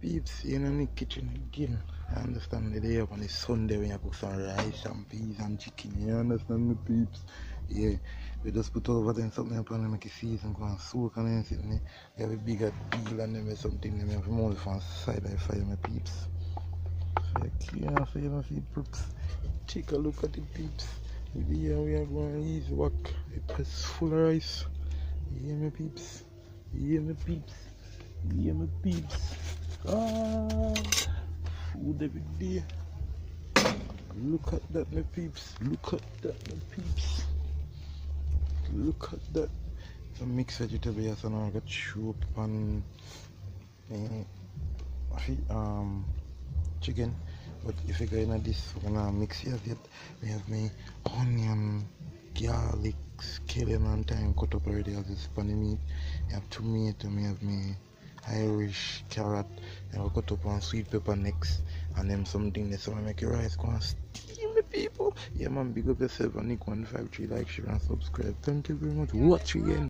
peeps, you know, in the kitchen again. I understand the day on the Sunday when you cook some rice and peas and chicken. You understand me, peeps? Yeah, we just put over then something upon them make it season go and soak and then sit me. We have a bigger deal and then something them have more from side by fire, my peeps. So you clean off your peeps. Take a look at the peeps. Here we are going easy work. A press full of rice. Yeah, my peeps. Yeah, my peeps. Yeah, my peeps. Ah, food every day. Look at that, my peeps. Look at that, my peeps. Look at that. Some mixed vegetable here, so now I got chew up on uh, um, chicken. But if you go in this, we're gonna mix it yet. We have me onion, garlic, scallion and thyme cut up already as this funny meat. We have tomato, we have me Irish carrot, and we cut up on sweet pepper next, and then something that's gonna make your rice go and steam people. Yeah man, big up yourself and Nick153, like, share and subscribe. Thank you very much. Watch again.